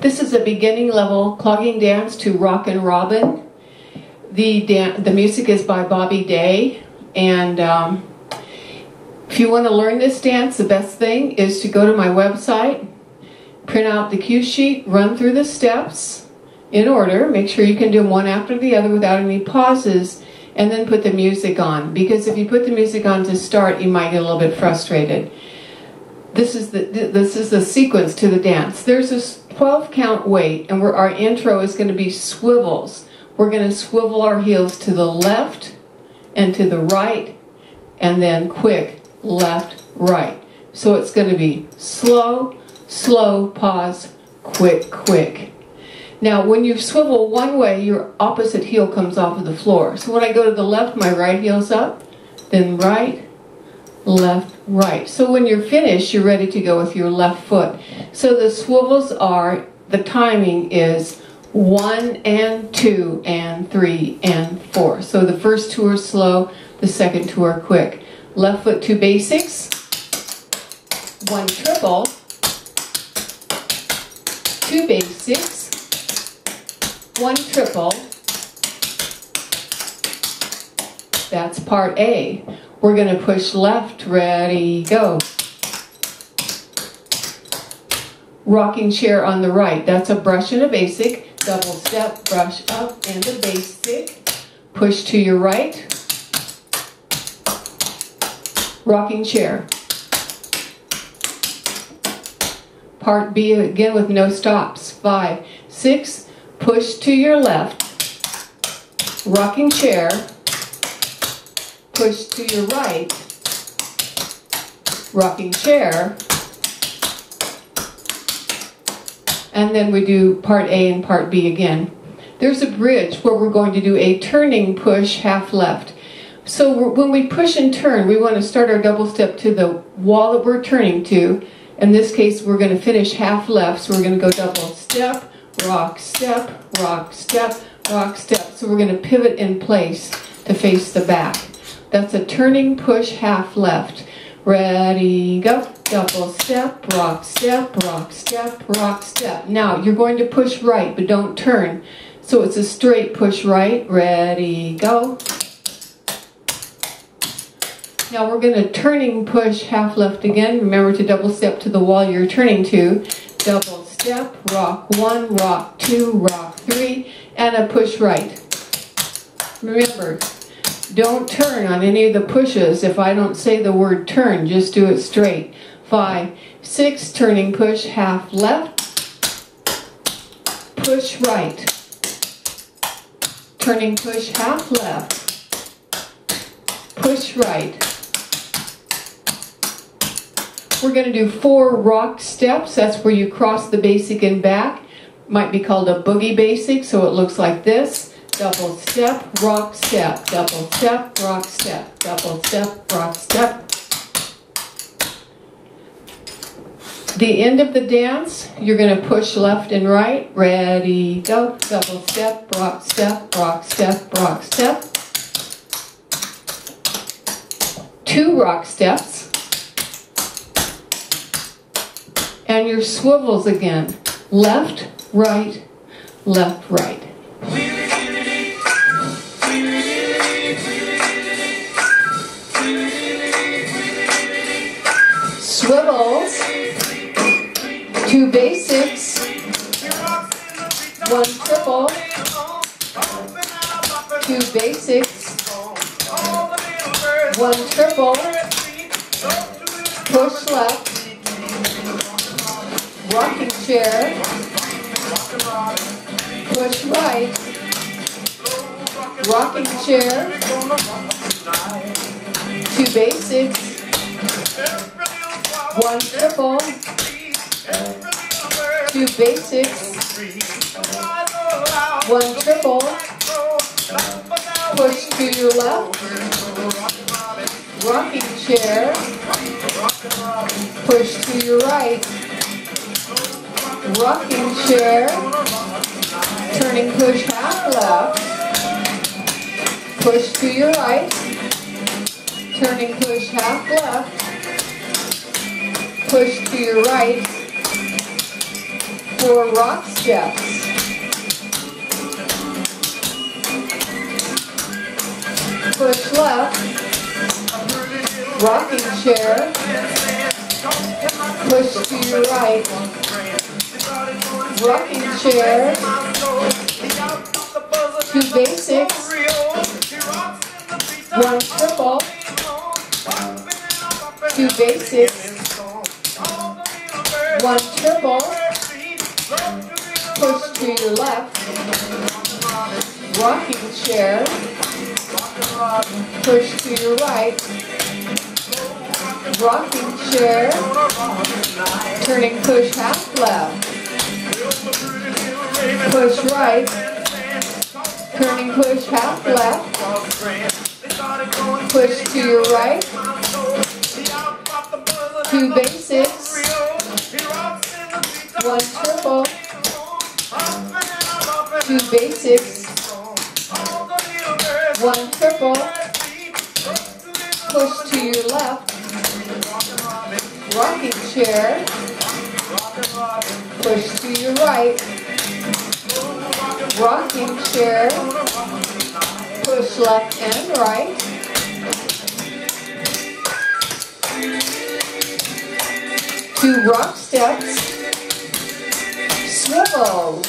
This is a beginning level clogging dance to Rockin' Robin. The, the music is by Bobby Day, and um, if you want to learn this dance, the best thing is to go to my website, print out the cue sheet, run through the steps in order, make sure you can do them one after the other without any pauses, and then put the music on. Because if you put the music on to start, you might get a little bit frustrated. This is the this is the sequence to the dance. There's a 12 count wait, and our intro is going to be swivels. We're going to swivel our heels to the left and to the right, and then quick left, right. So it's going to be slow, slow, pause, quick, quick. Now, when you swivel one way, your opposite heel comes off of the floor. So when I go to the left, my right heel's up, then right, left, right. So when you're finished, you're ready to go with your left foot. So the swivels are, the timing is one and two and three and four. So the first two are slow, the second two are quick. Left foot two basics, one triple, two basics, one triple. That's part A. We're going to push left, ready, go. Rocking chair on the right. That's a brush and a basic. Double step, brush up and a basic. Push to your right. Rocking chair. Part B again with no stops. Five, six, push to your left. Rocking chair push to your right, rocking chair, and then we do part A and part B again. There's a bridge where we're going to do a turning push half left. So when we push and turn, we want to start our double step to the wall that we're turning to. In this case, we're going to finish half left, so we're going to go double step, rock, step, rock, step, rock, step. So we're going to pivot in place to face the back. That's a turning push half left. Ready, go. Double step, rock step, rock step, rock step. Now you're going to push right, but don't turn. So it's a straight push right. Ready, go. Now we're going to turning push half left again. Remember to double step to the wall you're turning to. Double step, rock one, rock two, rock three, and a push right. Remember, don't turn on any of the pushes if I don't say the word turn, just do it straight. Five, six, turning push, half left, push right, turning push, half left, push right. We're going to do four rock steps. That's where you cross the basic and back. Might be called a boogie basic, so it looks like this double step, rock step, double step, rock step, double step, rock step. The end of the dance, you're going to push left and right. Ready, go. Double step, rock step, rock step, rock step. Two rock steps. And your swivels again. Left, right, left, right. Swivels, two basics, one triple, two basics, one triple, push left, rocking chair, push right, rocking chair, two basics, one triple, um, two basics, one triple, push to your left, rocking chair, push to your right, rocking chair, turning push half left, push to your right, turning push half left, push to your right, four rock steps. Push left, rocking chair, push to your right, rocking chair, two basics, one triple, two basics, one triple, push to your left, rocking chair, push to your right, rocking chair, turning push half left, push right, turning push half left, push to your right, two basics, two basics, one triple, push to your left, rocking chair, push to your right, rocking chair, push left and right, two rock steps, swivels,